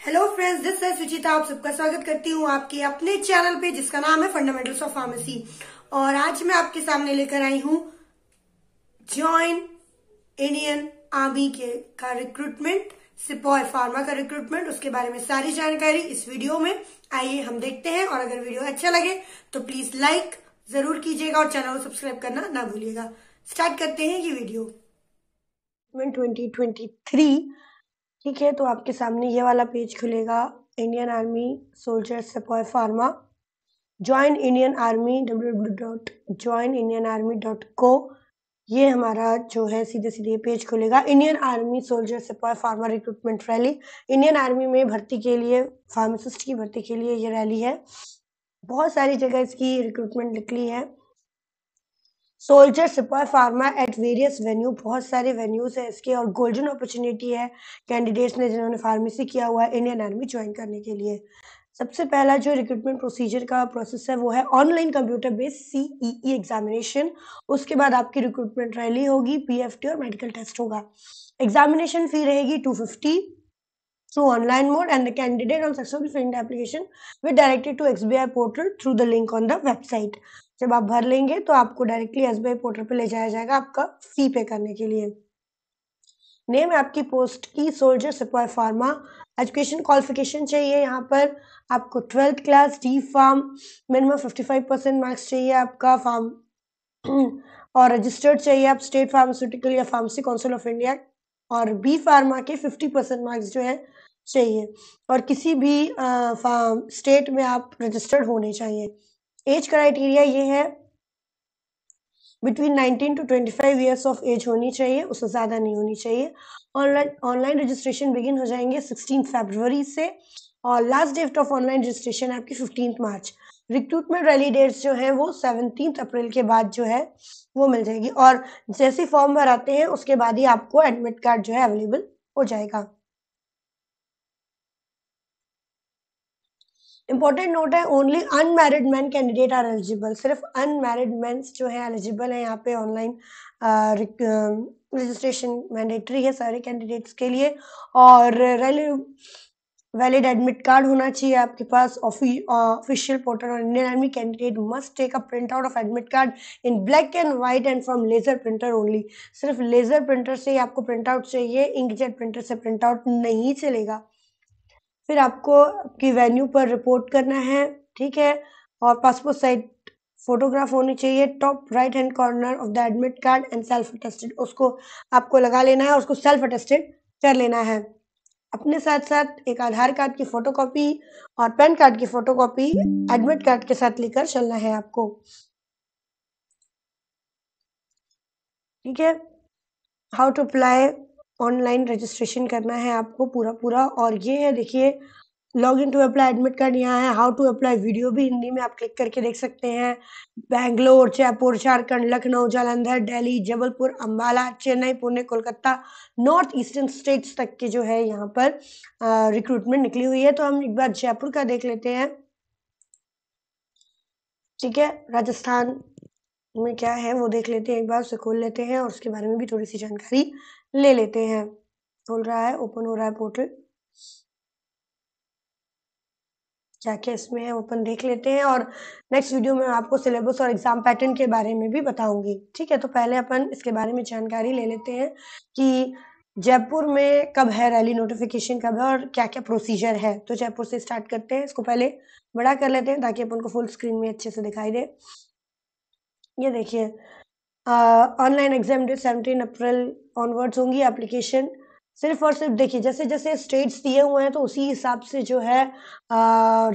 Hello friends this है सुचिता आप सबका स्वागत करती हूँ आपके अपने चैनल पे, जिसका नाम है फंडामेंटल्स ऑफ़ फार्मेसी और आज मैं आपके सामने लेकर आई हूँ जॉइन इंडियन आर्मी के का रिक्रूटमेंट सिपॉय फार्मा का रिक्रूटमेंट उसके बारे में सारी जानकारी इस वीडियो में। आइए हम देखते हैं और अगर वीडियो अच्छा लगे तो प्लीज़ लाइक ज़रूर कीजिएगा और चैनल को सब्सक्राइब करना ना भूलिएगा। स्टार्ट करते हैं ये वीडियो 2023 ठीक है तो आपके सामने ये वाला पेज खुलेगा Indian army soldier sepoy pharma join Indian army W W dot join Indian army dot co ये हमारा जो है, सीधे सीधे पेज खुलेगा. Indian army soldier sepoy pharma recruitment rally Indian army में भर्ती के लिए फार्मासिस्ट की भर्ती के लिए ये रैली है. बहुत सारी जगह इसकी रिक्रूटमेंट निकली है. सोल्जर सिपाही फार्मा एट वेरियस वेन्यू बहुत सारे वेन्यूज हैं इसके और गोल्डन अपॉर्चुनिटी है कैंडिडेट्स ने जिन्होंने फार्मेसी किया हुआ है इंडियन आर्मी ज्वाइन करने के लिए। सबसे पहला जो रिक्रूटमेंट प्रोसीजर का प्रोसेस है वो है online computer based CEE examination उसके बाद आपकी रिक्रूटमेंट रैली होगी पीएफटी और मेडिकल टेस्ट होगा। एग्जामिनेशन फ़ी रहेगी two fifty through online mode and the candidate on successful filling the application will directed to portal through the link on the website. जब आप भर लेंगे तो आपको डायरेक्टली एस बी पोर्टल पर ले जाया जाएगा आपका फ़ी पे करने के लिए। नेम आपकी पोस्ट की सोल्जर सिपाही फार्मा एजुकेशन क्वालिफिकेशन चाहिए यहाँ पर। आपको twelfth class D pharm minimum fifty five percent marks चाहिए आपका। फार्म और रजिस्टर्ड चाहिए आप स्टेट फार्मास्यूटिकल या फार्मेसी काउंसिल ऑफ़ इंडिया और बी फार्मा के फिफ्टी परसेंट मार्क्स जो है चाहिए। और किसी भी स्टेट में आप रजिस्टर्ड होने चाहिए। एज क्राइटेरिया ये है। Between 19 to 25 years of age होनी चाहिए, उससे ज़्यादा नहीं होनी चाहिए। ऑनलाइन ऑनलाइन रजिस्ट्रेशन बिगिन हो जाएँगे 16 फरवरी से और last date of online registration आपकी fifteen March recruitment rally dates जो है वो सेवनटीन अप्रैल के बाद जो है वो मिल जाएगी और जैसे फॉर्म भराते हैं, उसके बाद ही आपको एडमिट कार्ड जो है अवेलेबल हो जाएगा। इंपॉर्टेंट नोट है only unmarried man candidate are eligible सिर्फ़ अनमैरिड मैन जो है एलिजिबल है यहाँ पे ऑनलाइन रजिस्ट्रेशन मैंडेटरी है सारे कैंडिडेट्स के लिए। और वैलिड एडमिट कार्ड होना चाहिए आपके पास। ऑफिशियल पोर्टल और Indian army candidate must take a print out of admit card in black and white and from laser printer only सिर्फ़ लेजर प्रिंटर से ही आपको प्रिंट आउट चाहिए इंकजेट प्रिंटर से प्रिंट आउट नहीं चलेगा। फिर आपको आपकी वेन्यू पर रिपोर्ट करना है, ठीक है? और पासपोर्ट साइज़ फोटोग्राफ होनी चाहिए top right hand corner of the admit card and self attested उसको आपको लगा लेना है और उसको सेल्फ अटेस्टेड कर लेना है। अपने साथ साथ एक आधार कार्ड की फोटोकॉपी और पैन कार्ड की फोटोकॉपी एडमिट कार्ड के साथ लेकर चलना है आपको। ठीक है? How to apply online registration करना है आपको पूरा पूरा। और ये है, देखिए log in to apply admit card यहाँ है। हाउ टू अप्लाई वीडियो भी हिंदी में आप क्लिक करके देख सकते हैं। Bangalore, Jaipur, Jharkhand, Lucknow, Jalandhar, Delhi, Jabalpur Ambala Chennai, Pune, Kolkata north eastern states तक के जो है यहाँ पर रिक्रूटमेंट निकली हुई है। तो हम एक बार जयपुर का देख लेते हैं। ठीक है, राजस्थान में क्या है, वो देख लेते हैं, एक बार उसे खोल लेते हैं और उसके बारे में भी थोड़ी सी जानकारी ले लेते हैं। खोल रहा है, ओपन हो रहा है पोर्टल। क्या क्या इसमें है ओपन देख लेते हैं और नेक्स्ट वीडियो में आपको सिलेबस और एग्ज़ाम पैटर्न के बारे में भी बताऊँगी। ठीक है तो पहले अपन इसके बारे में जानकारी ले लेते हैं कि जयपुर में कब है रैली नोटिफिकेशन, कब है और क्या क्या प्रोसीजर है। तो जयपुर से स्टार्ट करते हैं, इसको पहले बड़ा कर लेते हैं ताकि अपन को फुल स्क्रीन में अच्छे से दिखाई दे। ये देखिए online exam date seventeen April onwards होंगी एप्लीकेशन सिर्फ़ और सिर्फ़ देखिए, जैसे जैसे स्टेट्स दिए हुए हैं तो उसी हिसाब से जो है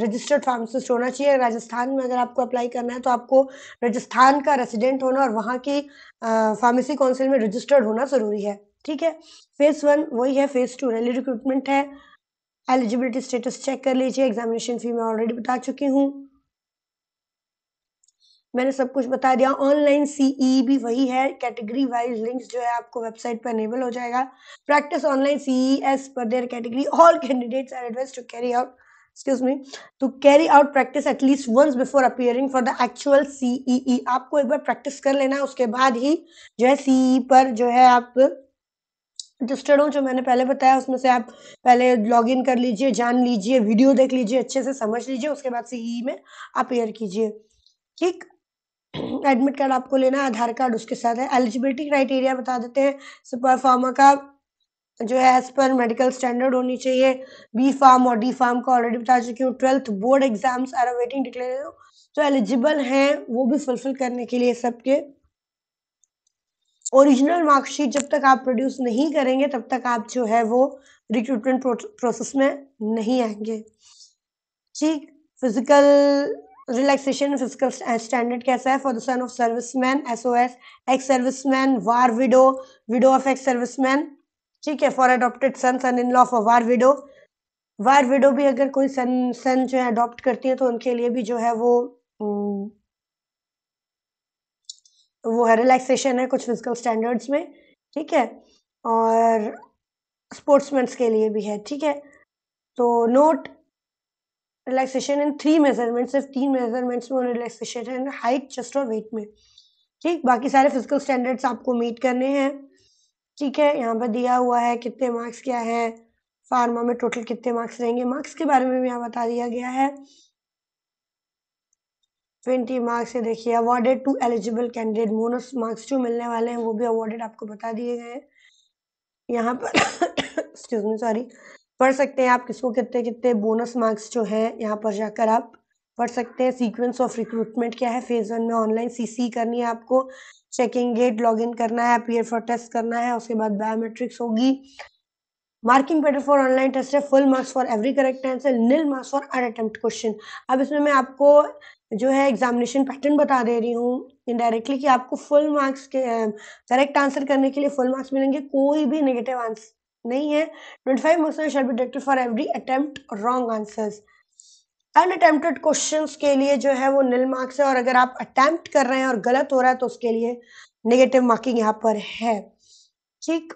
रजिस्टर्ड फार्मासिस्ट होना चाहिए। राजस्थान में अगर आपको अप्लाई करना है तो आपको राजस्थान का रेसिडेंट होना और वहाँ की फार्मेसी काउंसिल में रजिस्टर्ड होना ज़रूरी है। ठीक है? फ़ेज़ वन वही है फ़ेज़ टू रैली रिक्रूटमेंट है। एलिजिबिलिटी स्टेटस चेक कर लीजिए। एग्जामिनेशन फ़ी मैं ऑलरेडी बता चुकी हूँ। मैंने सब कुछ बता दिया। ऑनलाइन सीई भी वही है। कैटेगरी वाइज लिंक्स जो है आपको वेबसाइट पर अनेबल हो जाएगा। Practice online C E S पर there category all candidates are advise to carry out excuse me, to carry out practice at least once before for the actual CEE आपको एक बार practice कर लेना, उसके बाद ही जो है सीई पर जो है आप रजिस्टर्ड हो, जो मैंने पहले बताया, उसमें से आप पहले लॉग इन कर लीजिए, जान लीजिए वीडियो देख लीजिए, अच्छे से समझ लीजिए, उसके बाद सीई में अपेयर कीजिए। ठीक? एडमिट कार्ड आपको लेना है, आधार कार्ड उसके साथ है। एलिजिबिलिटी क्राइटेरिया बता देते हैं, सुपर फार्मा का जो है एज पर मेडिकल स्टैंडर्ड होनी चाहिए। बी फार्म और डी फार्म का ऑलरेडी बता चुकी हूँ। Twelfth board exams are awaiting declare जो एलिजिबल हैं, वो भी फुलफिल करने के लिए सबके। ओरिजिनल मार्कशीट जब तक आप प्रोड्यूस नहीं करेंगे, तब तक आप जो है, वो रिक्रूटमेंट प्रोसेस में नहीं आएँगे। ठीक? फ़िज़िकल रिलैक्सेशन फ़िज़िकल स्टैंडर्ड कैसा है for the son of serviceman S O S ex serviceman war widow widow of ex serviceman ठीक है for adopted son son in law for war widow war widow भी अगर कोई सन सन जो है adopt करती है तो उनके लिए भी जो है वो वो है रिलैक्सेशन है कुछ फ़िज़िकल स्टैंडर्ड्स में, ठीक है, और स्पोर्ट्समैन्स के लिए भी है, ठीक है। तो note relaxation in three measurement सिर्फ़ तीन मेजरमेंट्स में रिलैक्सेशन है हाइट चेस्ट और वेट में। ठीक? बाकी सारे फ़िज़िकल स्टैंडर्ड्स आपको मीट करने हैं। ठीक है? यहाँ पर दिया हुआ है कितने मार्क्स क्या है? फार्मा में टोटल कितने मार्क्स रहेंगे? मार्क्स के बारे में भी यहाँ बता दिया गया है। ट्वेंटी मार्क्स है, देखिए awarded to eligible candidate bonus marks जो मिलने वाले हैं, वो भी अवार्डेड आपको बता दिए गए हैं। यहाँ पर एक्सक्यूज मी सॉरी पढ़ सकते हैं आप किसको कितने कितने बोनस मार्क्स जो है यहाँ पर जाकर आप पढ़ सकते हैं। सीक्वेंस ऑफ़ रिक्रूटमेंट क्या है? फ़ेज़ वन में ऑनलाइन सीसी करनी है आपको। चेकिंग गेट लॉगिन करना है पीयर फॉर टेस्ट करना है, उसके बाद बायोमेट्रिक्स होगी। Marking pattern for online test है। Full marks for every correct answer nil marks for unattempt question अब इसमें मैं आपको जो है एग्जामिनेशन पैटर्न बता दे रही हूँ। इनडायरेक्टली कि आपको फुल मार्क्स के करेक्ट आंसर करने के लिए फुल मार्क्स मिलेंगे। कोई भी नेगेटिव आंसर नहीं है। Twenty five marks shall be deducted for every attempt wrong answers unattempted question के लिए जो है वो निल मार्क्स है और अगर आप अटेम्प्ट कर रहे हैं और गलत हो रहा है तो उसके लिए नेगेटिव मार्किंग यहाँ पर है। ठीक?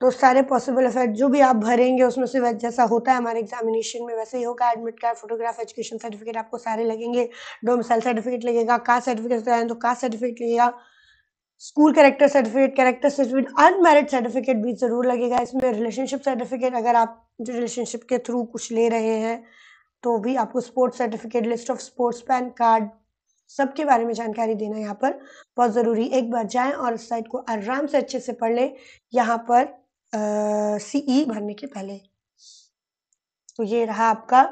तो सारे पॉसिबल इफ़ेक्ट जो भी आप भरेंगे उसमें से जैसा होता है हमारे एग्जामिनेशन में वैसे ही होगा। Admit card photograph education certificate आपको सारे लगेंगे। डोमिसाइल सर्टिफिकेट लगेगा कास्ट सर्टिफिकेट तो कास्ट सर्टिफिकेट लगेगा। School character certificate character certificate, unmarried certificate भी ज़रूर लगेगा। इसमें रिलेशनशिप सर्टिफिकेट अगर आप रिलेशनशिप के थ्रू कुछ ले रहे हैं तो भी आपको sports certificate, list of sports, PAN card, सबके बारे में जानकारी देना यहाँ पर बहुत ज़रूरी। एक बार जाएँ और इस साइट को आराम से अच्छे से पढ़ लें। यहाँ पर सीई e भरने के पहले। तो ये रहा आपका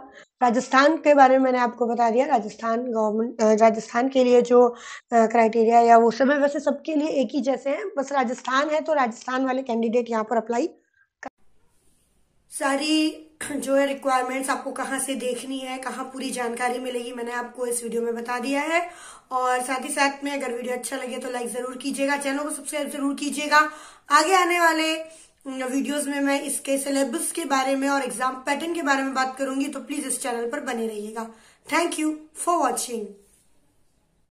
राजस्थान के बारे में मैंने आपको बता दिया। राजस्थान गवर्नमेंट राजस्थान के लिए जो क्राइटेरिया या वो सब है, वैसे सबके लिए एक ही जैसे हैं। बस राजस्थान है तो राजस्थान वाले कैंडिडेट यहाँ पर अप्लाई सारी जो है रिक्वायरमेंट्स आपको कहाँ से देखनी है, कहाँ पूरी जानकारी मिलेगी, मैंने आपको इस वीडियो में बता दिया है। और साथ ही साथ में अगर वीडियो अच्छा लगे तो लाइक ज़रूर कीजिएगा, चैनल को सब्सक्राइब ज़रूर कीजिएगा। आगे आने वाले वीडियोस में मैं इसके सिलेबस के बारे में और एग्ज़ाम पैटर्न के बारे में बात करूँगी तो प्लीज़ इस चैनल पर बने रहिएगा। Thank you for watching